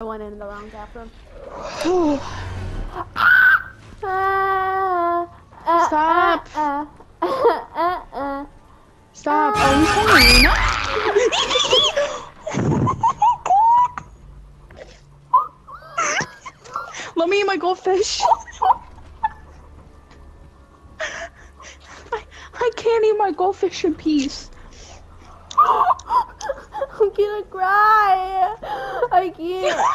I went in the wrong bathroom. Stop. Stop. Are you saying? Let me eat my goldfish. I, I can't eat my goldfish in peace. I'm gonna cry. I can't.